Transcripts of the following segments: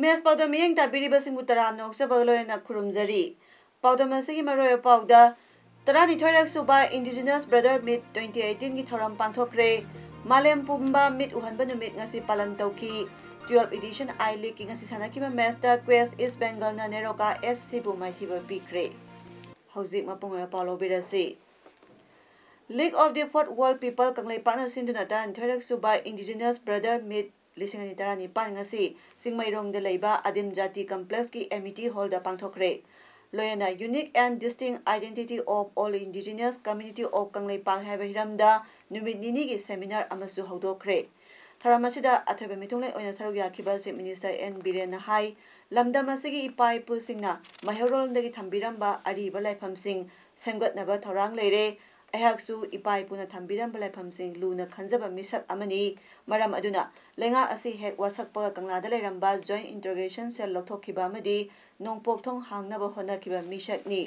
Image पाउदम मियंग ताबिरिबसिंगु तराम नोक्सबगलोयना खुरुमजरी पाउदम असिगी मरोय पाउदा तरानी थोरक सुबा indigenous brother meet 2018 की थोरम पांथोक्रे मालेम पुंबा मिट ngasi palan tawki 12 edition i league ki ngasi sanakima match da quest east bengal na neroka fc bu maithiba bikre hauzik mapunga paulo birasi League of the Fourth World People kanglai pana sinduna tan thorak suba indigenous brother meet ꯂꯤꯁꯤꯡ ꯑꯅꯤ ꯇꯔꯥ ꯅꯤꯄꯥꯟ ꯉꯁꯤ ꯆꯤꯡꯃꯩꯔꯣꯡꯗ ꯂꯩꯕ ꯑꯗꯤꯝ ꯖꯥꯇꯤ ꯀꯝꯄ꯭ꯂꯦꯛꯁꯀꯤ ꯑꯦꯃꯤꯇꯤ ꯍꯣꯜꯗ ꯄꯥꯡꯊꯣꯛꯈ꯭ꯔꯦ ꯂꯣꯏꯅꯅ unique and distinct identity of all indigenous community of Kangleipak ꯍꯥꯏꯕ ꯍꯤꯔꯝꯗ ꯅꯨꯃꯤꯠ ꯅꯤꯅꯤꯒꯤ ꯁꯦꯃꯤꯅꯥꯔ ꯑꯃꯁꯨ ꯍꯧꯗꯣꯛꯈ꯭ꯔꯦ ꯊꯧꯔꯝ ꯑꯁꯤꯗ ꯑꯊꯣꯏꯕ ꯃꯤꯊꯨꯡꯂꯦꯟ ꯑꯣꯏꯅ ꯁꯔꯨꯛ ꯌꯥꯈꯤꯕ ꯆꯤꯞ ꯃꯤꯅꯤꯁꯇꯔ ꯑꯦꯟ ꯕꯤꯔꯦꯟꯅ ꯍꯥꯏ ꯂꯝꯗꯝ ꯑꯁꯤꯒꯤ ꯏꯄꯥ ꯏꯄꯨꯁꯤꯡꯅ ꯃꯩꯍꯧꯔꯣꯜꯗꯒꯤ ꯊꯝꯕꯤꯔꯝꯕ ꯑꯔꯤꯕ ꯂꯥꯏꯐꯝꯁꯤꯡ ꯁꯦꯝꯒꯠꯅꯕ ꯊꯧꯔꯥꯡ ꯂꯩꯔꯦ ꯑꯩꯍꯥꯛꯁꯨ ꯏꯄꯥ ꯏꯄꯨꯅ ꯊꯝꯕꯤꯔꯝꯕ ꯂꯥꯏꯐꯝꯁꯤꯡ ꯂꯨꯅ ꯈꯟꯖꯕ ꯃꯤꯁꯛ ꯑꯃꯅꯤ ꯃꯔꯝ ꯑꯗꯨꯅ ꯂꯩꯉꯥꯛ ꯑꯁꯤ ꯍꯦꯛ ꯋꯥꯁꯛꯄꯒ ꯀꯪꯂꯥꯗ ꯂꯩꯔꯝꯕ ꯖꯣꯏꯟ ꯏꯟꯇꯔꯣꯒꯦꯁꯟ ꯁꯦꯜ ꯂꯧꯊꯣꯛꯈꯤꯕ ꯑꯃꯗꯤ ꯅꯣꯡꯄꯣꯛꯊꯣꯡ ꯍꯥꯡꯅꯕ ꯍꯣꯠꯅꯈꯤꯕ ꯃꯤꯁꯛꯅꯤ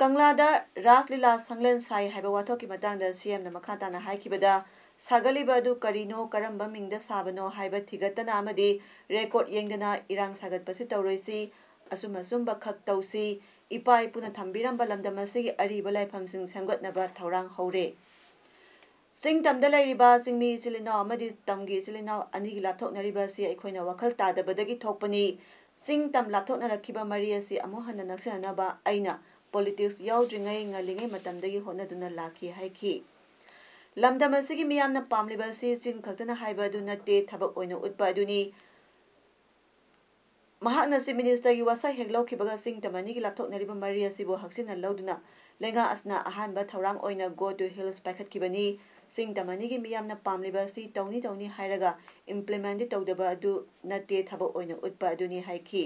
ꯀꯪꯂꯥꯗ ꯔꯥꯁ ꯂꯤꯂꯥ ꯁꯪꯂꯦꯟ ꯁꯥꯏ ꯍꯥꯏꯕ ꯋꯥꯊꯣꯛꯀꯤ ꯃꯇꯥꯡꯗ ꯁꯤꯑꯦꯝꯅ ꯃꯈꯥ ꯇꯥꯅ ꯍꯥꯏꯈꯤꯕꯗ ꯁꯥꯒꯠꯂꯤꯕ ꯑꯗꯨ ꯀꯔꯤꯅꯣ ꯀꯔꯝꯕ ꯃꯤꯡꯗ ꯁꯥꯕꯅꯣ ꯍꯥꯏꯕ ꯊꯤꯒꯠꯇꯅ ꯑꯃꯗꯤ ꯔꯦꯀꯣꯔꯗ ꯌꯦꯡꯗꯅ ꯏꯔꯥꯡ ꯁꯥꯒꯠꯄꯁꯤ ꯇꯧꯔꯣꯏꯁꯤ ꯑꯁꯨꯝ ꯑꯁꯨꯝꯕ ꯈꯛ ꯇꯧꯁꯤ ꯏꯄꯥ ꯏꯄꯨꯅ ꯊꯝꯕꯤꯔꯝꯕ ꯂꯝꯗꯝ ꯑꯁꯤꯒꯤ ꯑꯔꯤꯕ ꯂꯥꯏꯐꯝꯁꯤꯡ ꯁꯦꯝꯒꯠꯅꯕ ꯊꯧꯔꯥꯡ ꯍꯧꯔꯦ ꯆꯤꯡ ꯇꯝꯗ ꯂꯩꯔꯤꯕ ꯆꯤꯡꯃꯤ ꯏꯆꯤꯜ ꯏꯅꯥꯎ ꯑꯃꯗꯤ ꯇꯝꯒꯤ ꯏꯆꯤꯜ ꯏꯅꯥꯎ ꯑꯅꯤꯒꯤ ꯂꯥꯞꯊꯣꯛꯅꯔꯤꯕ ꯑꯁꯤ ꯑꯩꯈꯣꯏꯅ ꯋꯥꯈꯜ ꯇꯥꯗꯕꯗꯒꯤ ꯊꯣꯛꯄꯅꯤ ꯆꯤꯡ ꯇꯝ ꯂꯥꯞꯊꯣꯛꯅꯔꯛꯈꯤꯕ ꯃꯔꯤ ꯑꯁꯤ ꯑꯃꯨꯛ ꯍꯟꯅ ꯅꯛꯁꯤꯟꯅꯅꯕ ꯑꯩꯅ ꯄꯣꯂꯤꯇꯤꯛꯁ ꯌꯥꯎꯗ꯭ꯔꯤꯉꯩ ꯉꯜꯂꯤꯉꯩ ꯃꯇꯝꯗꯒꯤ ꯍꯣꯠꯅꯗꯨꯅ ꯂꯥꯛꯈꯤ ꯍꯥꯏꯈꯤ ꯂꯝꯗꯝ ꯑꯁꯤꯒꯤ ꯃꯤꯌꯥꯝꯅ ꯄꯥꯝꯂꯤꯕ ꯑꯁꯤ ꯆꯤꯟ ꯈꯛꯇꯅ ꯍꯥꯏꯕ ꯑꯗꯨ ꯅꯠꯇꯦ ꯊꯕꯛ ꯑꯣꯏꯅ ꯎꯠꯄ ꯑꯗꯨꯅꯤ ꯃꯍꯥꯛꯅ ꯆꯤꯞ ꯃꯤꯅꯤꯁꯇꯔꯒꯤ ꯋꯥꯁꯛ ꯍꯦꯛ ꯂꯧꯈꯤꯕꯒ ꯆꯤꯡ ꯇꯝ ꯑꯅꯤꯒꯤ ꯂꯥꯞꯊꯣꯛꯅꯔꯤꯕ ꯃꯔꯤ ꯑꯁꯤꯕꯨ ꯍꯛꯆꯤꯟꯅ ꯂꯧꯗꯨꯅ ꯂꯩꯉꯥꯛ ꯑꯁꯤꯅ ꯑꯍꯥꯟꯕ ꯊꯧꯔꯥꯡ ꯑꯣꯏꯅ ꯒꯣ ꯇꯨ ꯍꯤꯜꯁ ꯄꯥꯏꯈꯠꯈꯤꯕꯅꯤ ꯆꯤꯡ ꯇꯝ ꯑꯅꯤꯒꯤ ꯃꯤꯌꯥꯝꯅ ꯄꯥꯝꯂꯤꯕ ꯑꯁꯤ ꯇꯧꯅꯤ ꯇꯧꯅꯤ ꯍꯥꯏꯔꯒ ꯏꯝꯄ꯭ꯂꯤꯃꯦꯟꯗꯤ ꯇꯧꯗꯕ ꯑꯗꯨ ꯅꯠꯇꯦ ꯊꯕꯛ ꯑꯣꯏꯅ ꯎꯠꯄ ꯑꯗꯨꯅꯤ ꯍꯥꯏꯈꯤ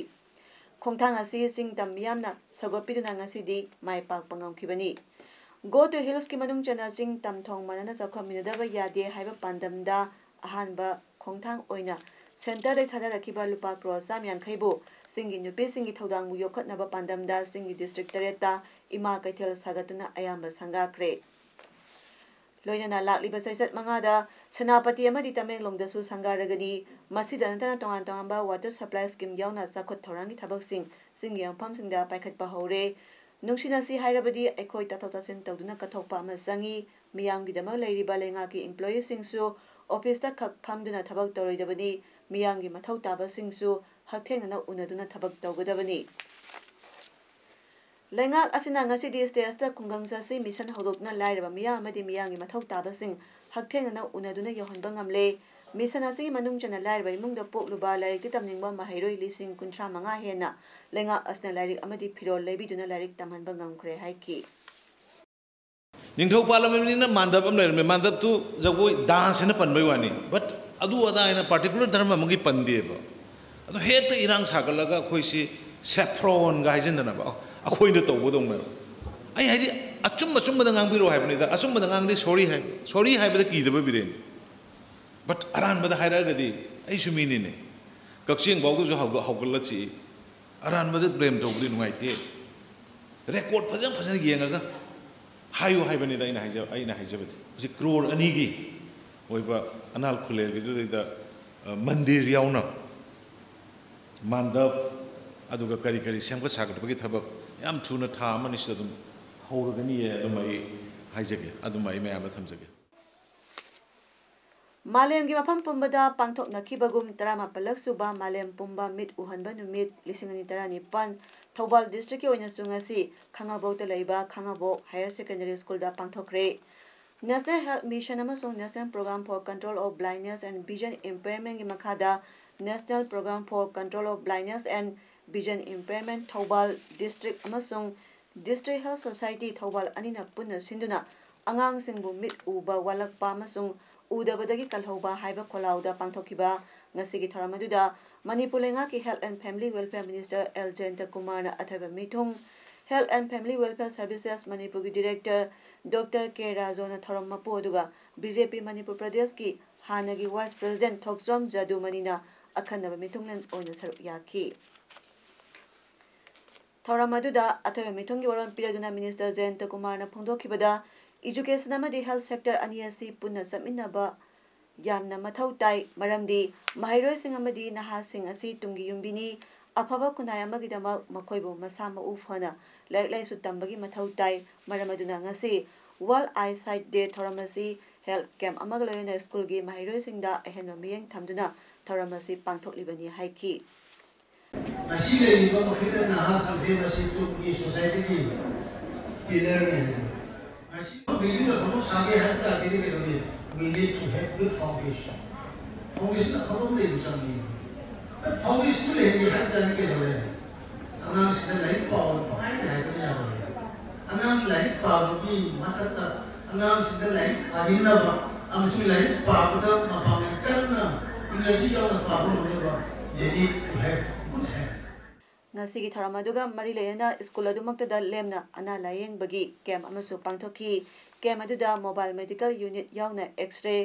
ꯈꯣꯡꯊꯥꯡ ꯑꯁꯤ ꯆꯤꯡ ꯇꯝ ꯃꯤꯌꯥꯝꯅ ꯁꯧꯒꯠꯄꯤꯗꯨꯅ ꯉꯁꯤꯗꯤ ꯃꯥꯏ ꯄꯥꯛꯄ ꯉꯝꯈꯤꯕꯅꯤ ꯒꯣ ꯇꯨ ꯍꯤꯜꯁꯀꯤ ꯃꯅꯨꯡ ꯆꯟꯅ ꯆꯤꯡ ꯇꯝ ꯊꯣꯡ ꯃꯥꯟꯅꯅ ꯆꯥꯎꯈꯠꯃꯤꯟꯅꯗꯕ ꯌꯥꯗꯦ ꯍꯥꯏꯕ ꯄꯥꯟꯗꯝꯗ ꯑꯍꯥꯟꯕ ꯈꯣꯡꯊꯥꯡ ꯑꯣꯏꯅ 센터의 타다라 기발로 바 프로그램 양카이보 singi nupi singi thaudang mu yokhat naba pandamda singi district tareta ima kaithel sagatuna ayamba sanga kre loyana lak liba saisat manga da chanapati amadi tameng longda su sanga ragadi masida nantana tongan tongan ba water supply scheme yauna sakhot thorangi thabak sing singi yampam singda paikhat ba hore nungshina si hairabadi ekoi ta thota sen tawduna kathok pa ma sangi miyam gi dama leiri ba lenga ki employees sing su office ta khak phamduna thabak toroi dabadi ꯃꯤꯌꯥꯝꯒꯤ ꯃꯊꯧ ꯇꯥꯕꯁꯤꯡꯁꯨ ꯍꯛꯊꯦꯡꯅꯅ ꯎꯅꯗꯨꯅ ꯊꯕꯛ ꯇꯧꯒꯗꯕꯅꯤ ꯂꯩꯉꯥꯛ ꯑꯁꯤꯅ ꯉꯁꯤꯗꯤ ꯁ꯭ꯇꯦꯖꯇ ꯈꯨꯡꯒꯪ ꯆꯠꯁꯤ ꯃꯤꯁꯟ ꯍꯧꯗꯣꯛꯇꯨꯅ ꯂꯥꯏꯔꯕ ꯃꯤꯌꯥꯝ ꯑꯃꯗꯤ ꯃꯤꯌꯥꯝꯒꯤ ꯃꯊꯧ ꯇꯥꯕꯁꯤꯡ ꯍꯛꯊꯦꯡꯅꯅ ꯎꯅꯗꯨꯅ ꯌꯧꯍꯟꯕ ꯉꯝꯂꯦ ꯃꯤꯁꯟ ꯑꯁꯤꯒꯤ ꯃꯅꯨꯡ ꯆꯟꯅ ꯂꯥꯏꯔꯕ ꯏꯃꯨꯡꯗ ꯄꯣꯛꯂꯨꯕ ꯂꯥꯏꯔꯤꯛꯇꯤ ꯇꯝꯅꯤꯡꯕ ꯃꯍꯩꯔꯣꯏ ꯂꯤꯁꯤꯡ ꯀꯨꯟꯊ꯭ꯔꯥ ꯃꯉꯥ ꯍꯦꯟꯅ ꯂꯩꯉꯥꯛ ꯑꯁꯤꯅ ꯂꯥꯏꯔꯤꯛ ꯑꯃꯗꯤ ꯐꯤꯔꯣꯜ ꯂꯩꯕꯤꯗꯨꯅ ꯂꯥꯏꯔꯤꯛ ꯇꯝꯍꯟꯕ ꯉꯝꯈ꯭ꯔꯦ ꯍꯥꯏꯈꯤ ꯅꯤꯡꯊꯧ ꯄꯥꯜꯂꯕꯅꯤꯅ ꯃꯥꯟꯗꯞ ꯑꯃ ꯂꯩꯔꯝꯃꯦ ꯃꯥꯟꯗꯞꯇꯨ ꯖꯒꯣꯏ ꯗꯥꯟꯁ ꯍꯥꯏꯅ ꯄꯟꯕꯩ ꯋꯥꯅꯤ ꯕꯠ ಅದು ಅದಾಯನ ಪಾರ್ಟಿಕ್ಯುಲರ್ ಧರ್ಮ ಅಮಗೆ ಪಂದೇಬ ಅದು ಹೇತ ಇರಾಂಗ್ ಸಾಗಲ್ಲಗ ಅಖೋಯ್ಸಿ ಸೆಫ್ರೋನ್ಗ ಹೈಜಂದನಬ ಅಖೋಯಿಂದ ತಗೋದೊಂಗ ಐ ಹೈರಿ ಅಚುಂಬ ಅಚುಂಬದ ಗಾಂಬಿರೋ ಹೈಬನಿದ ಅಚುಂಬದ ಗಾಂಗ್ರಿ ಸೋರಿ ಹೈ ಸೋರಿ ಹೈಬದ ಕೀದಬ ಬಿರೇನ್ ಬಟ್ ಅರಾನ್ಬದ ಹೈರಗದಿ ಐ ಸುಮೀನಿನೆ ಕಕ್ಷಿಂಗ್ ಬಾವುದು ಹೌಗ ಹೌಗಲ್ಲ ಚಿ ಅರಾನ್ಬದ ಬ್ಲೇಮ್ ತಗೋದಿ ನುಂಗೈತೆ ರೆಕಾರ್ಡ್ ಫಜನ್ ಫಜನ್ ಯೇಂಗಗ ಹಾಯು ಹೈಬನಿದ ಐನ ಹೈಜ ಐನ ಹೈಜಬದಿ ಕ್ರೋರ್ ಅನಿಗಿ अनाल खुले मंदिर यौन मानदब करी करी सेमग सागटबी थबक यम थून था हौरगनी हाइजगे मैं थमजगे मालेम की मफम पुब पाथोनगम सूब मालेम पुब मिट उहब लिंग तरह थौबाल डिस्ट्रिक्की खाबौद खाबौ हायर सेकेंडरी स्कूल पाथोरे National Health Mission amasung National Program for Control of Blindness and Vision Impairment imakada National Program for Control of Blindness and Vision Impairment Thobal District amasung District Health Society Thobal anina puna sinduna angang singbu mit uba walak pa amasung udabadagi kalhoba kola kolauda pangthokiba ngasigi tharamaduda Manipur lenga ki Health and Family Welfare Minister L Jayanta Kumar na mitung Health and Family Welfare Services Manipur director welfare services manipur gi director dr k rajo na thoram mapu adu ga bjp manipur pradesh ki hanagi vice president thokjom jadumani na akhannaba mithunglen oina saru yakhi ꯊꯧꯔꯝ ꯑꯗꯨꯗ ꯑꯊꯣꯏꯕ ꯃꯤꯊꯨꯡꯒꯤ ꯋꯥꯔꯣꯜ ꯄꯤꯔꯗꯨꯅ minister Jayanta ꯀꯨꯃꯥꯔꯅ ꯐꯣꯡꯗꯣꯛꯈꯤꯕꯗ education ꯑꯃꯗꯤ health sector ꯑꯅꯤ ꯑꯁꯤ ꯄꯨꯟꯅ ꯆꯠꯃꯤꯟꯅꯕ ꯌꯥꯝꯅ ꯃꯊꯧ ꯇꯥꯏ ꯃꯔꯝꯗꯤ ꯃꯍꯩꯔꯣꯏꯁꯤꯡ ꯑꯃꯗꯤ ꯅꯍꯥꯁꯤꯡ ꯑꯁꯤ ꯇꯨꯡꯒꯤ ꯌꯨꯝꯕꯤꯅꯤ ꯑꯐꯕ ꯈꯨꯟꯅꯥꯏ ꯑꯃꯒꯤꯗꯃꯛ ꯃꯈꯣꯏꯕꯨ ꯃꯁꯥ ꯃꯎ ꯐꯅ ꯂꯥꯏꯔꯤꯛ ꯂꯥꯏꯁꯨ ꯇꯝꯕꯒꯤ ꯃꯊꯧ ꯇꯥꯏ ꯃꯔꯝ ꯑꯗꯨꯅ ꯉꯁꯤ ꯋꯥꯔꯜ ꯑꯥꯏ ꯁꯥꯏꯠ ꯗꯦ ꯊꯧꯔꯝ ꯑꯁꯤ ꯍꯦꯜꯊ ꯀꯦꯝꯞ ꯑꯃꯒ ꯂꯣꯏꯅꯅ ꯁ꯭ꯀꯨꯜꯒꯤ ꯃꯍꯩꯔꯣꯏꯁꯤꯡꯗ ꯑꯍꯦꯟꯕ ꯃꯤꯠꯌꯦꯡ ꯊꯝꯗꯨꯅ ꯊꯧꯔꯝ ꯑꯁꯤ ꯄꯥꯡꯊꯣꯛꯂꯤꯕꯅꯤ ꯍꯥꯏꯈꯤ ꯃꯁꯤ ꯂꯩꯔꯤꯕ ꯃꯈꯣꯏꯗ ꯅꯍꯥꯁꯤꯡꯁꯦ ꯃꯁꯤ ꯇꯨꯡꯒꯤ ꯁꯣꯁꯥꯏꯇꯤꯒꯤ ꯄꯤꯂꯔꯅꯤ ꯃꯁꯤ ꯕꯤꯜꯗꯤꯡ ꯑꯐꯕ ꯁꯥꯒꯦ ꯍꯥꯏꯕ ꯇꯥꯔꯒꯗꯤ ꯀꯩꯗꯧꯅꯤ we need to have good foundation foundation ꯑꯐꯕ ꯑꯃ ꯂꯩꯕ ꯆꯪꯉꯤ foundation ꯂꯩꯍꯟꯒꯦ ꯍꯥꯏꯕ ꯇꯥꯔꯒꯗꯤ ꯀꯩꯗꯧꯔꯦ ꯑꯉꯥꯡꯁꯤꯡꯗ ꯂꯥꯏꯔꯤꯛ ꯄꯥꯎ ꯄꯪꯍꯥꯏꯗ ꯍꯥꯏꯕꯗꯤ ꯌꯥꯔꯣꯏ ꯑꯉꯥꯡ ꯂꯥꯏꯔꯤꯛ ꯄꯥꯕꯒꯤ ꯃꯊꯛꯇ ꯑꯉꯥꯡꯁꯤꯡꯗ ꯂꯥꯏꯔꯤꯛ ꯄꯥꯅꯤꯡꯅꯕ ꯑꯃꯁꯨꯡ ꯂꯥꯏꯔꯤꯛ ꯄꯥꯕꯗ ꯃꯄꯥꯡꯒꯜ ꯀꯟꯅ ꯏꯅꯔꯖꯤ ꯌꯥꯎꯅ ꯄꯥꯕ ꯉꯝꯅꯕ they need to have ꯉꯁꯤꯒꯤ ꯊꯧꯔꯝ ꯑꯗꯨꯒ ꯃꯔꯤ ꯂꯩꯅꯅ ꯁ꯭ꯀꯨꯜ ꯑꯗꯨꯃꯛꯇꯗ ꯂꯦꯝꯅ ꯑꯅꯥ ꯂꯥꯌꯦꯡꯕꯒꯤ ꯀꯦꯝꯞ ꯑꯃꯁꯨ ꯄꯥꯡꯊꯣꯛꯈꯤ ꯀꯦꯝꯞ ꯑꯗꯨꯗ ꯃꯣꯕꯥꯏꯜ ꯃꯦꯗꯤꯀꯦꯜ ꯌꯨꯅꯤꯠ ꯌꯥꯎꯅ ꯑꯦꯛꯁ-ꯔꯦ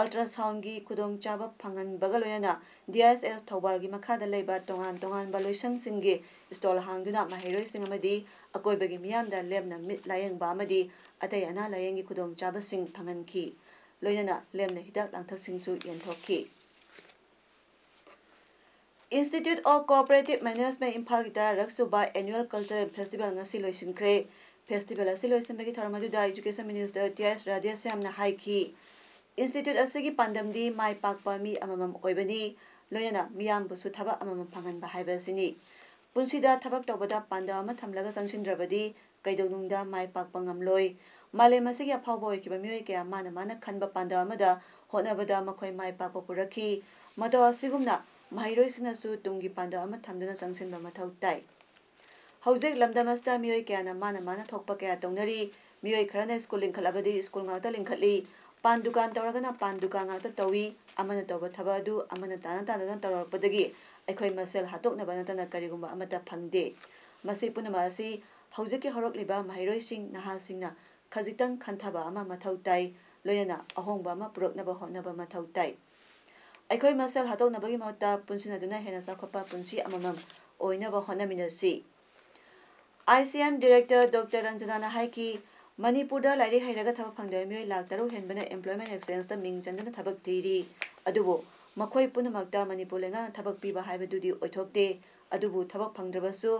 ꯑꯜꯇ꯭ꯔꯥꯁꯥꯎꯟꯒꯤ ꯈꯨꯗꯣꯡꯆꯥꯕ ꯐꯪꯍꯟꯕꯒ ꯂꯣꯏꯅꯅ ꯗꯤ ꯑꯦꯁ ꯑꯦꯁ ꯊꯧꯕꯥꯜꯒꯤ ꯃꯈꯥꯗ ꯂꯩꯕ ꯇꯣꯉꯥꯟ ꯇꯣꯉꯥꯟꯕ ꯂꯣꯏꯁꯪꯁꯤꯡꯒꯤ ꯁ꯭ꯇꯣꯜ ꯍꯥꯡꯗꯨꯅ ꯃꯍꯩꯔꯣꯏꯁꯤꯡ ꯑꯃꯗꯤ ꯑꯀꯣꯏꯕꯒꯤ ꯃꯤꯌꯥꯝꯗ ꯂꯦꯝꯅ ꯃꯤꯠ ꯂꯥꯌꯦꯡꯕ ꯑꯃꯗꯤ ꯑꯇꯩ ꯑꯅꯥ ꯂꯥꯌꯦꯡꯒꯤ ꯈꯨꯗꯣꯡꯆꯥꯕꯁꯤꯡ ꯐꯪꯍꯟꯈꯤ ꯂꯣꯏꯅꯅ ꯂꯦꯝꯅ ꯍꯤꯗꯥꯛ ꯂꯥꯡꯊꯛꯁꯤꯡꯁꯨ ꯌꯦꯟꯊꯣꯛꯈꯤ Institute of Cooperative Management Imphal Tarak Suba Annual Cultural Festival ngasi loisinkhre festival asi loisinbagi thoram aduda Education Minister T.S. Rajesh Yamna haiki Institute asigi pandamdi mai pakpa mi amamam oibani loyana miyam busu thaba amamam phangan ba haibasini punsida thabak tobada panda ama thamlaga sangsindrabadi kaidonungda mai pakpa ngamloi malem asigi aphawba oikiba mioi kya mana mana khanba panda amada honabada makhoi mai pakpa purakhi mado asigumna ꯃꯍꯩꯔꯣꯏꯁꯤꯡꯅꯁꯨ ꯇꯨꯡꯒꯤ ꯄꯥꯟꯗꯝ ꯑꯃ ꯊꯝꯗꯨꯅ ꯆꯪꯁꯤꯟꯕ ꯃꯊꯧ ꯇꯥꯏ ꯍꯧꯖꯤꯛ ꯂꯝꯗꯝ ꯑꯁꯤꯗ ꯃꯤꯑꯣꯏ ꯀꯌꯥꯅ ꯃꯥꯅ ꯃꯥꯅ ꯊꯣꯛꯄ ꯀꯌꯥ ꯇꯧꯅꯔꯤ ꯃꯤꯑꯣꯏ ꯈꯔꯅ ꯁ꯭ꯀꯨꯜ ꯂꯤꯡꯈꯠꯂꯕꯗꯤ ꯁ꯭ꯀꯨꯜ ꯉꯥꯛꯇ ꯂꯤꯡꯈꯠꯂꯤ ꯄꯥꯟ ꯗꯨꯀꯥꯟ ꯇꯧꯔꯒꯅ ꯄꯥꯟ ꯗꯨꯀꯥꯟ ꯉꯥꯛꯇ ꯇꯧꯏ ꯑꯃꯅ ꯇꯧꯕ ꯊꯕꯛ ꯑꯗꯨ ꯑꯃꯅ ꯇꯥꯅ ꯇꯥꯅꯅ ꯇꯧꯔꯛꯄꯗꯒꯤ ꯑꯩꯈꯣꯏ ꯃꯁꯦꯜ ꯍꯥꯠꯇꯣꯛꯅꯕ ꯅꯠꯇꯅ ꯀꯔꯤꯒꯨꯝꯕ ꯑꯃꯠꯇ ꯐꯪꯗꯦ ꯃꯁꯤ ꯄꯨꯝꯅꯃꯛ ꯑꯁꯤ ꯍꯧꯖꯤꯛꯀꯤ ꯍꯧꯔꯛꯂꯤꯕ ꯃꯍꯩꯔꯣꯏꯁꯤꯡ ꯅꯍꯥꯁꯤꯡꯅ ꯈꯖꯤꯛꯇꯪ ꯈꯟꯊꯕ ꯑꯃ ꯃꯊꯧ ꯇꯥꯏ ꯂꯣꯏꯅꯅ ꯑꯍꯣꯡꯕ ꯑꯃ ꯄꯨꯔꯛꯅꯕ ꯍꯣꯠꯅꯕ ꯃꯊꯧ ꯇꯥꯏ ꯑꯩꯈꯣꯏ ꯃꯁꯦꯜ ꯍꯥꯠꯇꯣꯛꯅꯕꯒꯤ ꯃꯍꯨꯠꯇ ꯄꯨꯟꯁꯤꯟꯅꯗꯨꯅ ꯍꯦꯟꯅ ꯆꯥꯎꯈꯠꯄ ꯄꯨꯟꯁꯤ ꯑꯃꯃꯝ ꯑꯣꯏꯅꯕ ꯍꯣꯠꯅꯃꯤꯟꯅꯁꯤ I C M director doctor ꯔꯟꯖꯅꯥꯅ ꯍꯥꯏꯈꯤ ꯃꯅꯤꯄꯨꯔꯗ ꯂꯥꯏꯔꯤꯛ ꯍꯩꯔꯒ ꯊꯕꯛ ꯐꯪꯗꯕ ꯃꯤꯑꯣꯏ ꯂꯥꯛ ꯇꯔꯨꯛ ꯍꯦꯟꯕꯅ ꯑꯦꯝꯄ꯭ꯂꯣꯏꯃꯦꯟ ꯑꯦꯛꯁꯆꯦꯟꯖꯇ ꯃꯤꯡ ꯆꯟꯗꯨꯅ ꯊꯕꯛ ꯊꯤꯔꯤ ꯑꯗꯨꯕꯨ ꯃꯈꯣꯏ ꯄꯨꯝꯅꯃꯛꯇ ꯃꯅꯤꯄꯨꯔ ꯂꯩꯉꯥꯛꯅ ꯊꯕꯛ ꯄꯤꯕ ꯍꯥꯏꯕꯗꯨꯗꯤ ꯑꯣꯏꯊꯣꯛꯇꯦ ꯑꯗꯨꯕꯨ ꯊꯕꯛ ꯐꯪꯗ꯭ꯔꯕꯁꯨ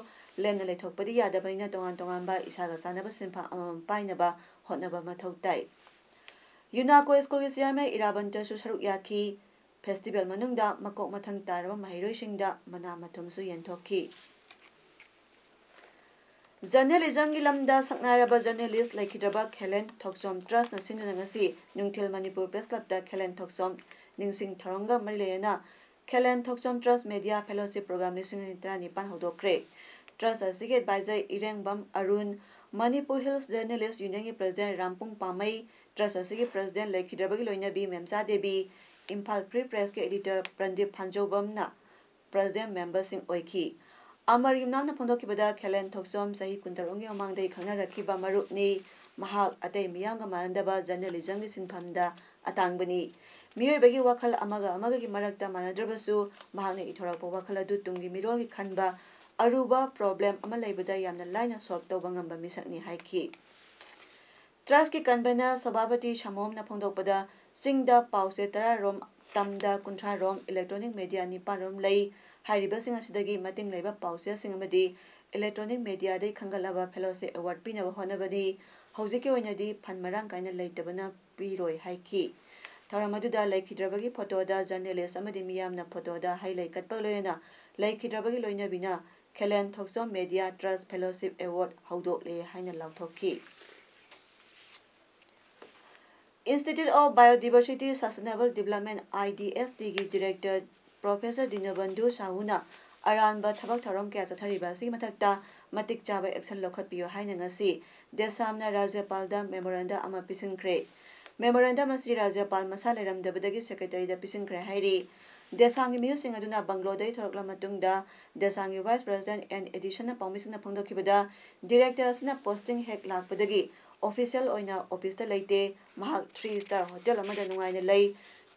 ꯂꯦꯝꯅ ꯂꯩꯊꯣꯛꯄꯗꯤ ꯌꯥꯗꯕꯅꯤꯅ ꯇꯣꯉꯥꯟ ꯇꯣꯉꯥꯟꯕ ꯏꯁꯥꯒ ꯆꯥꯟꯅꯕ ꯁꯤꯟꯐꯝ ꯑꯃꯃꯝ ꯄꯥꯏꯅꯕ ꯍꯣꯠꯅꯕ ꯃꯊꯧ ꯇꯥꯏ ꯌꯨꯅꯥꯀꯣ ꯁ꯭ꯀꯨꯜꯒꯤ ꯆꯤꯌꯔꯃꯦꯟ ꯏꯔꯥꯕꯟꯇꯁꯨ ꯁꯔꯨꯛ ꯌꯥꯈꯤ ꯐꯦꯁꯇꯤꯚꯦꯜ ꯃꯅꯨꯡꯗ ꯃꯀꯣꯛ ꯃꯊꯪ ꯇꯥꯔꯕ ꯃꯍꯩꯔꯣꯏꯁꯤꯡꯗ ꯃꯅꯥ ꯃꯊꯨꯝꯁꯨ ꯌꯦꯟꯊꯣꯛꯈꯤ जर्नेजमी लर्नेस खेला ट्रस्न नुथिल मपुर प्ेस खेला थरी न खेला ट्रस मेडिया फेलोस पुरोग्रम लिङ्ग तरा निपद्रे ट्री एडभाइर इरेब Arun Manipur hill journalists union president रामपु पार्सी प्रजेन्भी लैनवि मचादे इम्फा फ्री प्रेसक एटर पन्धिप हाजोभम् पजडे मेबरसँग amar yum namna phondo ki bada khelen thoksom sahi kundar ongi omang dei khana rakhi ba maru ni mahal ate miyang ma anda ba journalism gi sin phamda atang bani miyoi bagi wakhal amaga amaga gi marak ta manadar ba su mahang ne ithora po wakhal du tungi mirol gi khan ba aruba problem ama lai bada yamna line solve to bangam ba misak ni hai ki trust ki kanbana sababati shamom na phondo bada singda pause tara rom tamda kunthra rom electronic media ni pa rom lai ꯍꯥꯏꯔꯤꯕꯁꯤꯡ ꯑꯁꯤꯗꯒꯤ ꯃꯇꯤꯡ ꯂꯩꯕ ꯄꯥꯎꯆꯦꯁꯤꯡ ꯑꯃꯗꯤ electronic ꯃꯦꯗꯤꯌꯥꯗꯒꯤ ꯈꯟꯒꯠꯂꯕ fellowship award ꯄꯤꯅꯕ ꯍꯣꯠꯅꯕꯅꯤ ꯍꯧꯖꯤꯛꯀꯤ ꯑꯣꯏꯅꯗꯤ fund ꯃꯔꯥꯡ ꯀꯥꯏꯅ ꯂꯩꯇꯕꯅ ꯄꯤꯔꯣꯏ ꯍꯥꯏꯈꯤ ꯊꯧꯔꯝ ꯑꯗꯨꯗ ꯂꯩꯈꯤꯗ꯭ꯔꯕꯒꯤ ꯐꯣꯇꯣꯗ ꯖꯔꯅꯦꯂꯤꯁ ꯑꯃꯗꯤ ꯃꯤꯌꯥꯝꯅ ꯐꯣꯇꯣꯗ ꯍꯩ ꯂꯩ ꯀꯠꯄ ꯂꯣꯏꯅ ꯂꯩꯈꯤꯗ꯭ꯔꯕꯒꯤ ꯂꯣꯏꯅꯕꯤꯅ Khelen Thokchom media trust fellowship award ꯍꯧꯗꯣꯛꯂꯦ ꯍꯥꯏꯅ ꯂꯥꯎꯊꯣꯛꯈꯤ institute of biodiversity sustainable development I D S ꯗꯤꯒꯤ director professor Dinabandhu ꯁꯥꯍꯨꯅ ꯑꯔꯥꯟꯕ ꯊꯕꯛ ꯊꯧꯔꯝ ꯀꯌꯥ ꯆꯠꯊꯔꯤꯕ ꯑꯁꯤꯒꯤ ꯃꯊꯛꯇ ꯃꯇꯤꯛ ꯆꯥꯕ ꯑꯦꯛꯁꯟ ꯂꯧꯈꯠꯄꯤꯌꯨ ꯍꯥꯏꯅ ꯉꯁꯤ ꯗꯦꯁꯥꯝꯅ ꯔꯥꯖ꯭ꯌꯄꯥꯜꯗ ꯃꯦꯃꯣꯔꯦꯟꯗꯝ ꯑꯃ ꯄꯤꯁꯤꯟꯈ꯭ꯔꯦ ꯃꯦꯃꯣꯔꯦꯟꯗꯝ ꯑꯁꯤ ꯔꯥꯖ꯭ꯌꯄꯥꯜ ꯃꯁꯥ ꯂꯩꯔꯝꯗꯕꯗꯒꯤ ꯁꯦꯀ꯭ꯔꯦꯇꯔꯤꯗ ꯄꯤꯁꯤꯟꯈ꯭ꯔꯦ ꯍꯥꯏꯔꯤ ꯗꯦꯁꯥꯡꯒꯤ ꯃꯤꯑꯣꯏꯁꯤꯡ ꯑꯗꯨꯅ ꯕꯪꯒ꯭ꯂꯣꯗꯒꯤ ꯊꯣꯔꯛꯂ ꯃꯇꯨꯡꯗ ꯗꯦꯁꯥꯡꯒꯤ ꯚꯥꯏꯁ ꯄ꯭ꯔꯁꯤꯗꯦꯟꯠ ꯑꯦꯟ ꯑꯦꯗꯤꯁꯟꯅ ꯄꯥꯎꯃꯤꯁꯤꯡꯅ ꯐꯣꯡꯗꯣꯛꯈꯤꯕꯗ ꯗꯤꯔꯦꯛꯇꯔ ꯑꯁꯤꯅ ꯄꯣꯁꯇꯤꯡ ꯍꯦꯛ ꯂꯥꯛꯄꯗꯒꯤ ꯑꯣꯐꯤꯁꯤꯌꯦꯜ ꯑꯣꯏꯅ ꯑꯣꯐꯤꯁꯇ ꯂꯩꯇꯦ ꯃꯍꯥꯛ ꯊ꯭ꯔꯤ ꯁ꯭ꯇꯥꯔ ꯍꯣꯇꯦꯜ ꯑꯃꯗ ꯅꯨꯡꯉꯥꯏꯅ ꯂꯩ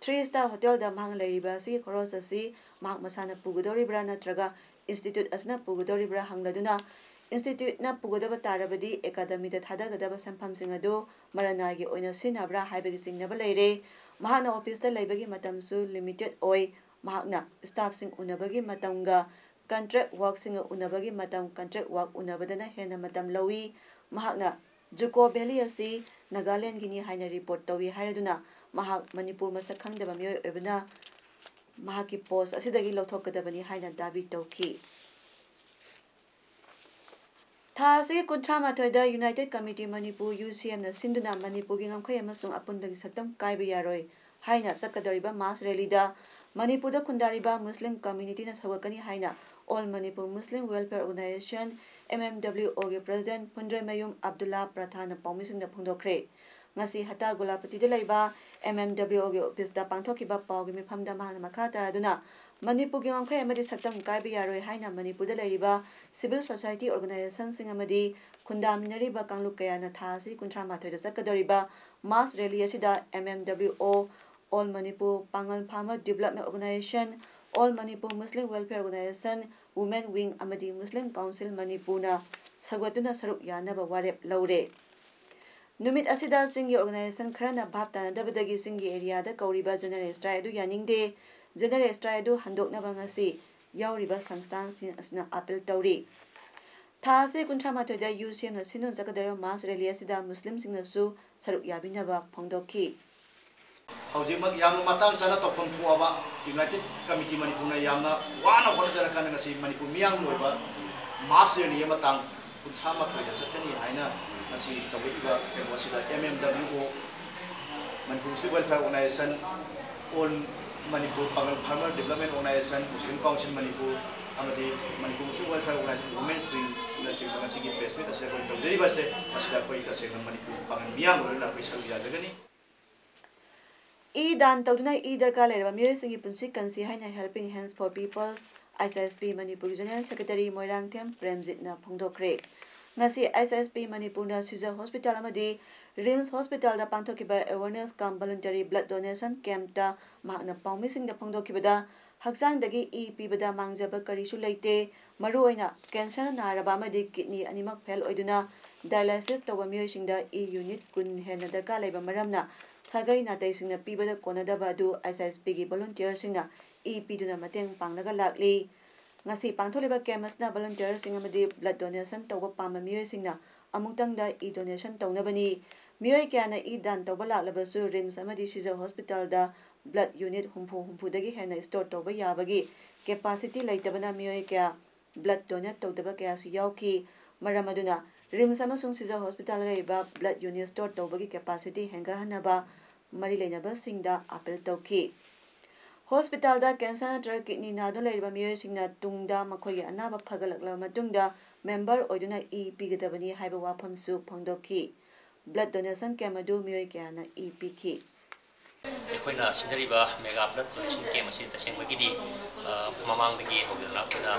ꯊ꯭ꯔꯤ ꯁ꯭ꯇꯥꯔ ꯍꯣꯇꯦꯜꯗ ꯃꯍꯥꯛꯅ ꯂꯩꯔꯤꯕ ꯑꯁꯤꯒꯤ ꯈꯣꯔꯣꯁ ꯑꯁꯤ ꯃꯍꯥꯛ ꯃꯁꯥꯅ ꯄꯨꯒꯗꯧꯔꯤꯕ꯭ꯔꯥ ꯅꯠꯇ꯭ꯔꯒ ꯏꯟꯁꯇꯤꯇ꯭ꯌꯨꯠ ꯑꯁꯤꯅ ꯄꯨꯒꯗꯧꯔꯤꯕ꯭ꯔꯥ ꯍꯪꯂꯗꯨꯅ ꯏꯟꯁꯇꯤꯇ꯭ꯌꯨꯠꯅ ꯄꯨꯒꯗꯕ ꯇꯥꯔꯕꯗꯤ ꯑꯦꯀꯥꯗꯃꯤꯗ ꯊꯥꯗꯒꯗꯕ ꯁꯦꯟꯐꯝꯁꯤꯡ ꯑꯗꯨ ꯃꯔꯅꯥꯏꯒꯤ ꯑꯣꯏꯅ ꯁꯤꯖꯤꯟꯅꯕ꯭ꯔꯥ ꯍꯥꯏꯕꯒꯤ ꯆꯤꯡꯅꯕ ꯂꯩꯔꯦ ꯃꯍꯥꯛꯅ ꯑꯣꯐꯤꯁꯇ ꯂꯩꯕꯒꯤ ꯃꯇꯝꯁꯨ ꯂꯤꯃꯤꯇꯦꯠ ꯑꯣꯏ ꯃꯍꯥꯛꯅ ꯁ꯭ꯇꯥꯐꯁꯤꯡ ꯎꯅꯕꯒꯤ ꯃꯇꯝꯒ ꯀꯟꯇ꯭ꯔꯦꯛ ꯋꯥꯛꯁꯤꯡꯒ ꯎꯅꯕꯒꯤ ꯃꯇꯝ ꯀꯟꯇ꯭ꯔꯦꯛ ꯋꯥꯛ ꯎꯅꯕꯗꯅ ꯍꯦꯟꯅ ꯃꯇꯝ ꯂꯧꯏ ꯃꯍꯥꯛꯅ ꯖꯨꯀꯣ ꯚꯦꯂꯤ ꯑꯁꯤ ꯅꯥꯒꯥꯂꯦꯟꯒꯤꯅꯤ ꯍꯥꯏꯅ ꯔꯤꯄꯣꯔꯠ ꯇꯧꯏ ꯍꯥꯏꯔꯗꯨꯅ maha manipur masar khangdeba myo ebna maha ki post asidagi lawthokadabani haina dabi tawki ꯊꯥꯁꯤꯒꯤ ꯀꯨꯟꯊ꯭ꯔꯥꯃꯥꯊꯣꯏꯗ united committee Manipur U C ꯑꯦꯝꯅ ꯁꯤꯟꯗꯨꯅ ꯃꯅꯤꯄꯨꯔꯒꯤ ꯉꯝꯈꯩ ꯑꯃꯁꯨꯡ ꯑꯄꯨꯟꯕꯒꯤ ꯁꯛꯇꯝ ꯀꯥꯏꯕ ꯌꯥꯔꯣꯏ ꯍꯥꯏꯅ ꯆꯠꯀꯗꯧꯔꯤꯕ ꯃꯥꯁ ꯔꯦꯂꯤꯗ ꯃꯅꯤꯄꯨꯔꯗ ꯈꯨꯟꯗꯥꯔꯤꯕ ꯃꯨꯁꯂꯤꯝ ꯀꯝꯃ꯭ꯌꯨꯅꯤꯇꯤꯅ ꯁꯧꯒꯠꯀꯅꯤ ꯍꯥꯏꯅ all Manipur Muslim welfare organization M M W ꯑꯣꯒꯤ ꯄ꯭ꯔꯁꯤꯗꯦꯟ ꯐꯨꯟꯗ꯭ꯔꯩꯃꯌꯨꯝ ꯑꯕꯗꯨꯜꯂꯥ ꯄ꯭ꯔꯊꯥꯅ ꯄꯥꯎꯃꯤꯁꯤꯡꯗ ꯐꯣꯡꯗꯣꯛꯈ꯭ꯔꯦ ꯉꯁꯤ ꯍꯇꯥ ꯒꯨꯂꯥꯄꯇꯤꯗ ꯂꯩꯕ MMW bizda pangthoki ba paw gi mi phamda ma ma kha tara duna Manipur gi ngam kha emadi saktam kai bi yaroi haina Manipur da lai ba civil society organization sing amadi khundamnari ba kanglu kaya na tha si kunthra ma thoi da sakadari ba mass rally asida MMWO All Manipur Pangal Farmer Development Organization All Manipur Muslim Welfare Organization Women Wing amadi Muslim Council Manipur na sagwatuna saruk yana ba warep laure numit asida singi organization kharana bhap tanadabadagi singi area da kauriba general strike du yaningde general strike du handoknaba ngasi yauriba samstan sin asna appeal tauri tha se kuntra ma thoda ucm na sinun jakadaro mass rally asida muslim singna su saruk yabinaba phongdokhi ꯍꯧꯖꯤꯛꯃꯛ ꯌꯥꯝꯅ ꯃꯇꯥꯡ ꯆꯥꯅ ꯇꯧꯐꯝ ꯊꯣꯛꯑꯕ United committee ꯃꯅꯤꯄꯨꯔꯅ ꯌꯥꯝꯅ ꯋꯥꯅ ꯍꯣꯠꯅꯖꯔꯀꯥꯟꯗ ꯉꯁꯤ ꯃꯅꯤꯄꯨꯔ ꯃꯤꯌꯥꯝꯒꯤ ꯑꯣꯏꯕ ꯃꯥꯁ ꯔꯦꯂꯤ ꯑꯃ ꯇꯥꯡ ꯀꯨꯟꯊ꯭ꯔꯥ ꯃꯥꯊꯣꯏꯗ ꯆꯠꯀꯅꯤ ꯍꯥꯏꯅ ꯃꯁꯤ ꯇꯧꯕꯤꯔꯤꯕ ꯀꯩꯅꯣ ꯑꯁꯤꯗ M M W O Manipur Muslim welfare organization all Manipur Pangal farmer development organization Muslim council Manipur ꯑꯃꯗꯤ Manipur Muslim welfare organization women's ꯋꯤꯡꯅꯆꯤꯡꯕ ꯉꯁꯤꯒꯤ ꯄ꯭ꯔꯦꯁ ꯃꯤꯠ ꯑꯁꯤꯗ ꯑꯩꯈꯣꯏ ꯇꯧꯖꯔꯤꯕꯁꯦ ꯃꯁꯤꯗ ꯑꯩꯈꯣꯏ ꯇꯁꯦꯡꯅ ꯃꯅꯤꯄꯨꯔ ꯄꯥꯡꯒꯜ ꯃꯤꯌꯥꯝ ꯂꯣꯏꯅ ꯑꯩꯈꯣꯏ ꯁꯔꯨꯛ ꯌꯥꯖꯒꯅꯤ ꯏ ꯗꯥꯟ ꯇꯧꯗꯨꯅ ꯏ ꯗꯔꯀꯥꯔ ꯂꯩꯔꯕ ꯃꯤꯑꯣꯏꯁꯤꯡꯒꯤ ꯄꯨꯟꯁꯤ ꯀꯟꯁꯤ ꯍꯥꯏꯅ helping hands for peoples I S S P Manipur general secretary Moirangthem ꯄ꯭ꯔꯦꯝꯖꯤꯠꯅ ꯐꯣꯡꯗꯣꯛꯈ꯭ꯔꯦ Mahna paumi da phongdokibada hakjang dagi e pibada mangjaba karisu leite maru oina cancer naraba amadi kidney animak fail oiduna dialysis tawba miyoi singda e unit kun hena darka laiba maramna sagai na tai singna pibada konadaba adu SSP gi volunteer singna e miyoi singna amungtang da e donation tawnabani miyoi kyana e dan tawba laklabasu rims amadi siza hospital da blood unit humpu humpu dagi hena store tawba yabagi capacity laitabana miyoi kya blood donate tawdaba kya su yauki maram aduna rims amasung siza hospital leiba blood unit store tawbagi capacity henga hanaba mari leinaba singda appeal tawki hospital da cancer natra kidney na do leiba miyo singna tungda makhoi anaba phagalakla matungda member oiduna e pigadabani haiba wafam su phangdokhi blood donation camp adu miyo kyana e pikhi ꯑꯩꯈꯣꯏꯅ ꯁꯤꯟꯖꯔꯤꯕ mega blood donation ꯀꯦꯝ ꯑꯁꯤ ꯇꯁꯦꯡꯕꯒꯤꯗꯤ ꯃꯃꯥꯡꯗꯒꯤ ꯍꯧꯗꯨꯅ ꯑꯩꯈꯣꯏꯅ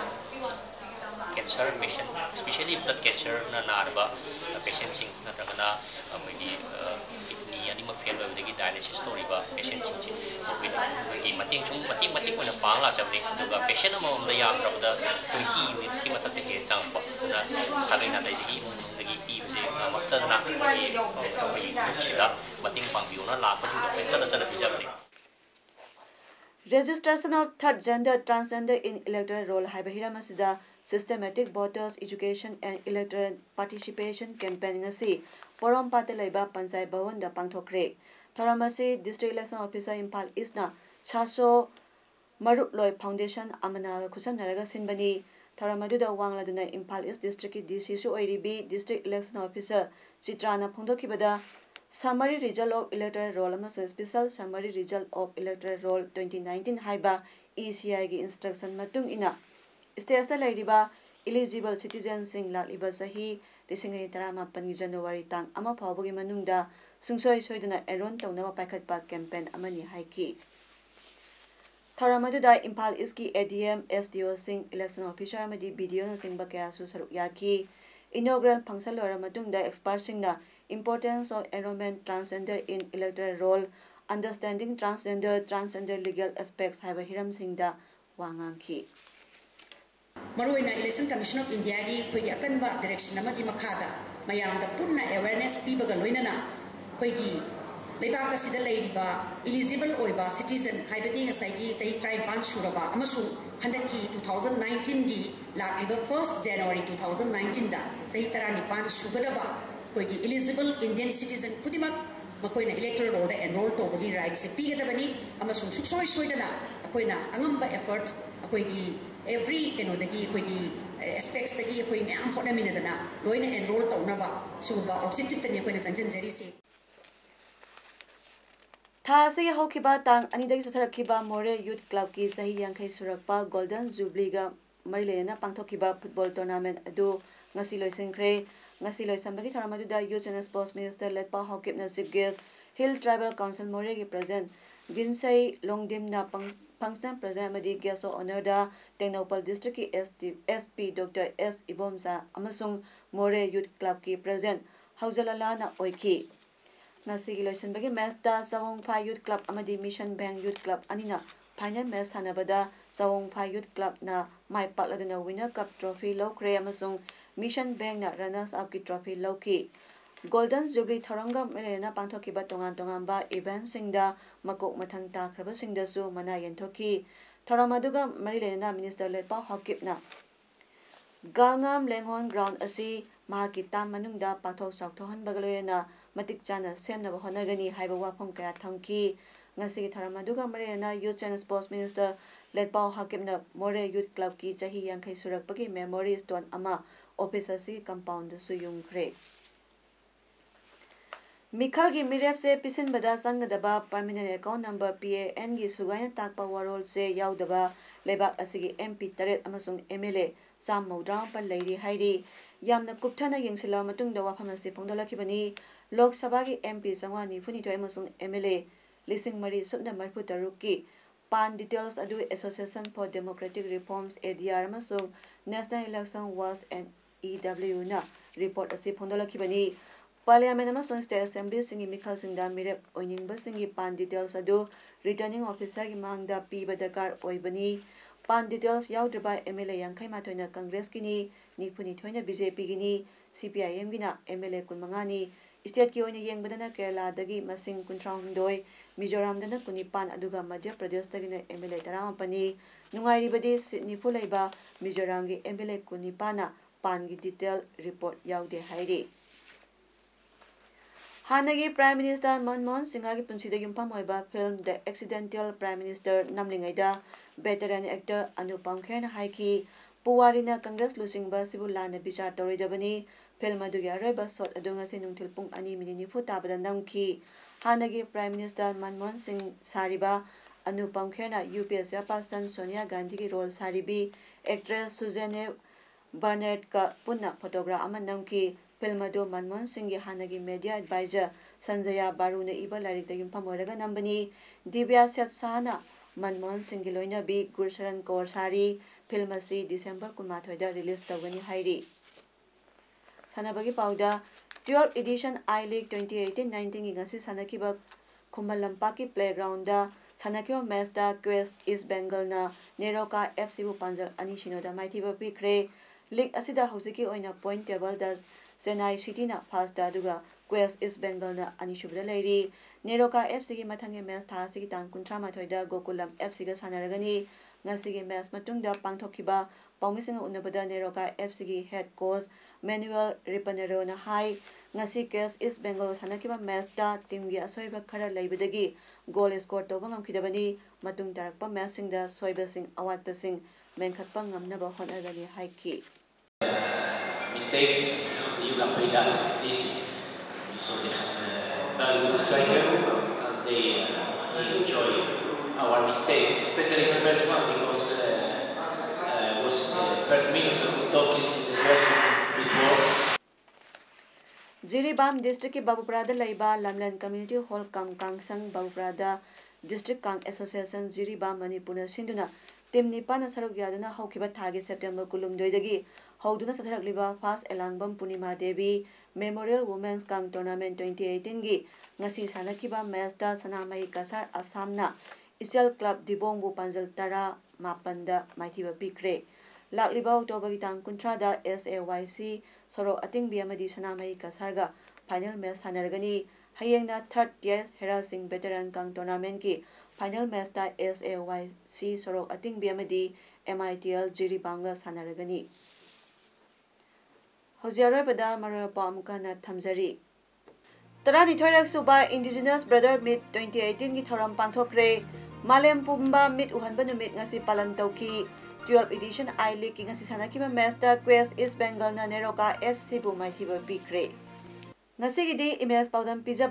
cancer passion ꯁ꯭ꯄꯦꯁꯤꯌꯦꯂꯤ blood ꯀꯦꯟꯁꯔꯅ ꯅꯥꯔꯕ ꯄꯦꯁꯦꯟꯁꯤꯡ ꯅꯠꯇ꯭ꯔꯒꯅ ꯑꯩꯈꯣꯏꯒꯤ ꯀꯤꯗꯅꯤ ꯑꯅꯤꯃꯛ ꯐꯦꯜ ꯑꯣꯏꯕꯗꯒꯤ ꯗꯥꯏꯂꯥꯏꯁꯤꯁ ꯇꯧꯔꯤꯕ ꯄꯦꯁꯦꯟꯁꯤꯡꯁꯤ ꯃꯈꯣꯏꯒꯤ ꯃꯇꯦꯡ ꯁꯨꯝ ꯃꯇꯦꯡ ꯃꯇꯦꯡ ꯑꯣꯏꯅ ꯄꯥꯡ ꯂꯥꯛꯆꯕꯅꯤ ꯑꯗꯨꯒ ꯄꯦꯁꯦꯟ ꯑꯃꯃꯝꯗ ꯌꯥꯝꯗ꯭ꯔꯕꯗ ꯇ꯭ꯋꯦꯟꯇꯤ ꯌꯨꯅꯤꯠꯁꯀꯤ ꯃꯊꯛꯇ ꯍꯦꯟꯅ ꯆꯪꯉꯛꯄ ꯑꯗꯨꯅ ꯁꯥꯒꯩ ꯅꯥꯇꯩꯗꯒꯤ ꯏꯃꯨꯡ ꯃꯅꯨꯡꯗꯒꯤ ꯄꯤꯕꯁꯦ ꯉꯝꯃꯛꯇꯗꯅ ꯑꯩꯈꯣꯏꯒꯤ ꯑꯩꯈꯣꯏꯒꯤ ꯒ꯭ꯔꯨꯞꯁꯤꯗ ꯃꯇꯦꯡ ꯄꯥꯡꯕꯤꯌꯣꯅ ꯂꯥꯛꯄꯁꯤꯡꯗꯣ ꯑꯩꯈꯣꯏ ꯆꯠꯂ ꯆꯠꯂ ꯄꯤꯖꯕꯅꯤ परम्पातले पञ्चायत भवन पोख्रे डिस्ट्रिक्ट इलेक्सन अफिसर इम्फा यससो लाउन्डेसन खसनी तौरहरूलाई वालान Imphal yes district election officer चित्राना फोक रिजल्ट अफ इलेक्ट रोल अमस स्पेशल समरी रिजल्ट अफ इले रोल टी नाइन्टिन हाब इ सय इन्स्ट्रकस स्टेस इबा सही 2018년 자누와리 땅 아마 파보기 만웅다 숭소이 소이드나 에론 동나마 파이카트바 캠페인 아마니 하이키 타라마드다 임팔 이스키 ADM SDO 싱 일렉션 오피셜 아마디 비디오 싱바 캬수 서룩 야키 inaugural function lora matung da experts sing na importance of environment transgender in electoral role understanding transgender transgender legal aspects have hiram sing da wangang ki. ꯃꯔꯨꯑꯣꯏꯅ election commission of ꯏꯟꯗꯤꯌꯥꯒꯤ ꯑꯩꯈꯣꯏꯒꯤ ꯑꯀꯟꯕ direction ꯑꯃꯒꯤ ꯃꯈꯥꯗ ꯃꯌꯥꯝꯗ ꯄꯨꯟꯅ awareness ꯄꯤꯕꯒ ꯂꯣꯏꯅꯅ ꯑꯩꯈꯣꯏꯒꯤ ꯂꯩꯕꯥꯛ ꯑꯁꯤꯗ ꯂꯩꯔꯤꯕ इलिजिबल ओइबा सिटीजन हाइबदी ngसाइगी सही ट्राइब बान सुरबा अमसु हंदकी 2019 गी लाकिबा फर्स्ट जनवरी 2019 दा सही तरा निपान सुगदबा कोइगी eligible Indian citizen खुदिमक मकोइना electoral roll दा एनरोल तोबगी राइट से पीगदबनी every kano dagi ko gi aspects dagi ko ma'am ko na mina dana loina enroll to na ba so ba objective tani ko na janjan jeri se थासे हौखिबा तांग अनिदगि सथरखिबा मोरे youth club की सही यांखै सुरकपा गोल्डन जुबलीगा मरिलेना पांथोखिबा फुटबॉल टूर्नामेंट अदु ngasi loi loisinkhre ngasi loi loisambagi thoram du da youth and sports minister letpa hokip na sigges hill tribal council more moregi present ginsei longdim na pang Pangsan Prazamadi Gyaso Onoda, Technopal District ki SP Dr. S. Ibomsa amasung More Youth Club ki President Hauzalalana oiki. Nasi loisin bagi match da Sawong Pha Youth Club amadi Mission Bank Youth Club anina final match sanabada Sawong Pha Youth Club na mai patladuna winner cup trophy lokre amasung Mission Bank na runners up ki trophy loki. golden jubilee tharanga melena panthoki ba tongan tongan ba event singda makok mathang ta khraba singda su mana yen thoki tharamaduga marilena minister le pa hokip na gangam lenghon ground asi ma ki tam manung da patho sak thohan bagaloyena matik chana semna ba honagani haiba wa phom kya thangki ngasi ki tharamaduga marilena youth and sports minister letpao hakimna more youth club ki chahi yankhai surakpagi memory stone ama officer si compound su yungkhre ꯃꯤꯈꯜꯒꯤ ꯃꯤꯔꯦꯞꯁꯦ ꯄꯤꯁꯤꯟꯕꯗ ꯆꯪꯒꯗꯕ permanent account number ꯄꯤ ꯑꯦ ꯑꯦꯟꯒꯤ ꯁꯨꯒꯥꯏꯅ ꯇꯥꯛꯄ ꯋꯥꯔꯣꯜꯁꯦ ꯌꯥꯎꯗꯕ ꯂꯩꯕꯥꯛ ꯑꯁꯤꯒꯤ M P ꯇꯔꯦꯠ ꯑꯃꯁꯨꯡ M L ꯑꯦ ꯆꯥꯝ ꯃꯧꯗ꯭ꯔꯥꯃꯥꯄꯜ ꯂꯩꯔꯤ ꯍꯥꯏꯔꯤ ꯌꯥꯝꯅ ꯀꯨꯞꯊꯅ ꯌꯦꯡꯁꯤꯜꯂꯕ ꯃꯇꯨꯡꯗ ꯋꯥꯐꯝ ꯑꯁꯤ ꯐꯣꯡꯗꯣꯛꯂꯛꯈꯤꯕꯅꯤ ꯂꯣꯛ ꯁꯚꯥꯒꯤ ꯑꯦꯝ ꯄꯤ ꯆꯥꯝꯃꯉꯥ ꯅꯤꯐꯨꯅꯤꯊꯣꯏ ꯑꯃꯁꯨꯡ ꯑꯦꯝ ꯑꯦꯜ ꯑꯦ ꯂꯤꯁꯤꯡ ꯃꯔꯤ ꯁꯨꯞꯅ ꯃꯔꯤꯐꯨ ꯇꯔꯨꯛꯀꯤ ꯄꯥꯟ ꯗꯤꯇꯦꯜꯁ ꯑꯗꯨ association for democratic reforms eh D R ꯑꯃꯁꯨꯡ ꯅꯦꯁꯅꯦꯜ ꯏꯂꯦꯛꯁꯟ ꯋꯥꯁ ꯑꯦꯟ ꯏ ꯗꯕ꯭ꯂꯤꯎꯅ ꯔꯤꯄꯣꯔꯠ ꯑꯁꯤ ꯐꯣꯡꯗꯣꯛꯂꯛꯈꯤꯕꯅꯤ ꯄꯥꯔꯂꯤꯌꯥꯃꯦꯟ ꯑꯃꯁꯨꯡ ꯁ꯭ꯇꯦꯠ ꯑꯦꯁꯦꯝꯕ꯭ꯂꯤꯁꯤꯡꯒꯤ ꯃꯤꯈꯜꯁꯤꯡꯗ ꯃꯤꯔꯦꯞ ꯑꯣꯏꯅꯤꯡꯕꯁꯤꯡꯒꯤ ꯄꯥꯟ ꯗꯤꯇꯦꯜꯁ ꯑꯗꯨ ꯔꯤꯇꯔꯅꯤꯡ ꯑꯣꯐꯤꯁꯥꯔꯒꯤ ꯃꯥꯡꯗ ꯄꯤꯕ ꯗꯔꯀꯥꯔ ꯑꯣꯏꯕꯅꯤ ꯄꯥꯟ ꯗꯤꯇꯦꯜꯁ ꯌꯥꯎꯗ꯭ꯔꯕ ꯑꯦꯝ ꯑꯦꯜ ꯑꯦ ꯌꯥꯡꯈꯩ ꯃꯥꯊꯣꯏꯅ ꯀꯪꯒ꯭ꯔꯦꯁꯀꯤꯅꯤ ꯅꯤꯐꯨꯅꯤꯊꯣꯏꯅ ꯕꯤ ꯖꯦ ꯄꯤꯒꯤꯅꯤ ꯁꯤ ꯄꯤ ꯑꯥꯏ ꯑꯦꯝꯒꯤꯅ ꯑꯦꯝ ꯑꯦꯜ ꯑꯦ ꯀꯨꯟꯃꯉꯥꯅꯤ ꯏꯁꯇꯦꯠꯀꯤ ꯑꯣꯏꯅ ꯌꯦꯡꯕꯗꯅ ꯀꯦꯔꯂꯥꯗꯒꯤ ꯃꯁꯤꯡ ꯀꯨꯟꯊ꯭ꯔꯥꯍꯨꯝꯗꯣꯏ ꯃꯤꯖꯣꯔꯥꯝꯗꯅ ꯀꯨꯟꯅꯤꯄꯥꯟ ꯑꯗꯨꯒ ꯃꯙ꯭ꯌ ꯄ꯭ꯔꯗꯦꯁꯇꯒꯤꯅ ꯑꯦꯝ ꯑꯦꯜ ꯑꯦ ꯇꯔꯥꯃꯥꯄꯟꯅꯤ ꯅꯨꯡꯉꯥꯏꯔꯤꯕꯗꯤ ꯁꯤꯠ ꯅꯤꯐꯨ ꯂꯩꯕ ꯃꯤꯖꯣꯔꯥꯝꯒꯤ ꯑꯦꯝ ꯑꯦꯜ ꯑꯦ ꯀꯨꯟꯅꯤꯄꯥꯟꯅ ꯄꯥꯟꯒꯤ ꯗꯤꯇꯦꯜ ꯔꯤꯄꯣꯔꯠ ꯌꯥꯎꯗꯦ ꯍꯥꯏꯔꯤ ꯍꯥꯟꯅꯒꯤ ꯄ꯭ꯔꯥꯏꯝ ꯃꯤꯅꯤꯁꯇꯔ ꯃꯟꯃꯣꯍꯟ ꯁꯤꯡꯍꯒꯤ ꯄꯨꯟꯁꯤꯗ ꯌꯨꯝꯐꯝ ꯑꯣꯏꯕ ꯐꯤꯜꯝ ꯗ accidental prime minister ꯅꯝꯂꯤꯉꯩꯗ veteran actor Anupam ꯈꯦꯔꯅ ꯍꯥꯏꯈꯤ ꯄꯨꯋꯥꯔꯤꯅ ꯀꯪꯒ꯭ꯔꯦꯁ ꯂꯨꯆꯤꯡꯕ ꯑꯁꯤꯕꯨ ꯂꯥꯟꯅ ꯕꯤꯆꯥꯔ ꯇꯧꯔꯣꯏꯗꯕꯅꯤ ꯐꯤꯜꯝ ꯑꯗꯨꯒꯤ ꯑꯔꯣꯏꯕ ꯁꯣꯠ ꯑꯗꯨ ꯉꯁꯤ ꯅꯨꯡꯊꯤꯜ ꯄꯨꯡ ꯑꯅꯤ ꯃꯤꯅꯤꯠ ꯅꯤꯐꯨ ꯇꯥꯕꯗ ꯅꯝꯈꯤ ꯍꯥꯟꯅꯒꯤ ꯄ꯭ꯔꯥꯏꯝ ꯃꯤꯅꯤꯁꯇꯔ ꯃꯟꯃꯣꯍꯟ ꯁꯤꯡ ꯁꯥꯔꯤꯕ ꯑꯅꯨꯄꯝ ꯈꯦꯔꯅ ꯌꯨ ꯄꯤ ꯑꯦ ꯆꯤꯌꯔꯄꯥꯔꯁꯟ ꯁꯣꯅꯤꯌꯥ ꯒꯥꯟꯙꯤꯒꯤ ꯔꯣꯜ ꯁꯥꯔꯤꯕꯤ ꯑꯦꯛꯇ꯭ꯔꯦꯁ ꯁꯨꯖꯦꯅꯦ ꯕꯔꯅꯦꯠꯀ ꯄꯨꯟꯅ ꯐꯣꯇꯣꯒ꯭ꯔꯥꯐ ꯑꯃ ꯅꯝꯈꯤ फिल्महरू मनमोहन सि हाँक मेडिया एडभाइजर सन्जया बारुन इब लाइरिर नम्बनी दिव्या सेटसा मनमोहन सिग् लैन गुरसरन् सामए डिसम्बर कुमाथैदा रिलेस त होइन पाउदा टेन्टी एन् नाइन्टिन सानो खमन् प्ले ग्राउन्ड सानो मेस्ता क्येस यस बङ्गल नेरोका एफी पानजल अनि मैथि पिख्रे ꯂꯤꯒ ꯑꯁꯤꯗ ꯍꯧꯖꯤꯛꯀꯤ ꯑꯣꯏꯅ ꯄꯣꯏꯟ ꯇꯦꯕꯜꯗ ꯆꯦꯟꯅꯥꯏ ꯁꯤꯇꯤꯅ ꯐꯥꯔꯁꯇ ꯑꯗꯨꯒ ꯀ꯭ꯋꯦꯁ ꯏꯁ ꯕꯦꯡꯒꯜꯅ ꯑꯅꯤꯁꯨꯕꯗ ꯂꯩꯔꯤ ꯅꯦꯔꯣꯀꯥ ꯑꯦꯐ ꯁꯤꯒꯤ ꯃꯊꯪꯒꯤ ꯃꯦꯆ ꯊꯥ ꯑꯁꯤꯒꯤ ꯇꯥꯡ ꯀꯨꯟꯊ꯭ꯔꯥꯃꯥꯊꯣꯏꯗ ꯒꯣꯀꯨꯂꯝ ꯑꯦꯐ ꯁꯤꯒ ꯁꯥꯟꯅꯔꯒꯅꯤ ꯉꯁꯤꯒꯤ ꯃꯦꯆ ꯃꯇꯨꯡꯗ ꯄꯥꯡꯊꯣꯛꯈꯤꯕ ꯄꯥꯎꯃꯤꯁꯤꯡꯒ ꯎꯅꯕꯗ ꯅꯦꯔꯣꯀꯥ ꯑꯦꯐ ꯁꯤꯒꯤ ꯍꯦꯗ ꯀꯣꯆ ꯃꯦꯅꯨꯋꯦꯜ ꯔꯤꯄꯅꯦꯔꯣꯅ ꯍꯥꯏ ꯉꯁꯤ ꯀꯦꯁ ꯏꯁ ꯕꯦꯡꯒꯜ ꯁꯥꯟꯅꯈꯤꯕ ꯃꯦꯆꯇ ꯇꯤꯝꯒꯤ ꯑꯁꯣꯏꯕ ꯈꯔ ꯂꯩꯕꯗꯒꯤ ꯒꯣꯜ ꯁ꯭ꯀꯣꯔ ꯇꯧꯕ ꯉꯝꯈꯤꯗꯕꯅꯤ ꯃꯇꯨꯡ ꯇꯥꯔꯛꯄ ꯃꯦꯆꯁꯤꯡꯗ ꯁꯣꯏꯕꯁꯤꯡ ꯑꯋꯥꯠꯄꯁꯤꯡ ꯃꯦꯟꯈꯠꯄ ꯉꯝꯅꯕ ꯍꯣꯠꯅꯒꯅꯤ ꯍꯥꯏꯈꯤ mistakes, you can pay that easy. So they have a very good striker, and they uh, enjoy our mistake, especially the first one because uh, uh, was the first minutes of talking the first before. Jiribam district की बाबूपुरादा लैबा लमलन community hall cum कांगसंग बाबूपुरादा district kang association jiriba manipurna sinduna tim nipana saruk yaduna haukiba thagi september kulum doidagi hauduna satharakliba fast elangbam punima devi memorial women's kang tournament 2018 gi ngasi sanakiba match da sanamai kasar asamna इचल club दिबोंगबु पांजल तरा मापंदा माइथिबा पिक्रे लाक्लिबा October तांग कुंथ्रादा एस ए वाई सी सोरो अतिंगबी अमदी सनामई कसारगा फाइनल मैच सानरगनी हयेंगना थर्ड ईयर हेरासिंग वेटरन कांग टूर्नामेंट की फाइनल मैच ता एस ए वाई सी सोरो अतिंगबी अमदी एम आई टी एल जिरी बांगला सानरगनी तरानिथोरक सुबा इंडिजिनस ब्रदर मिट 2018 की थोरम पांथोक्रे Malem Pumba mit uhan ba numit nga si Palantaw ki 12 edition I League nga si sana ki Master Quest East Bengal na Neroka FC bu mai thiba bikre ngasi gidi emails pawdam pizza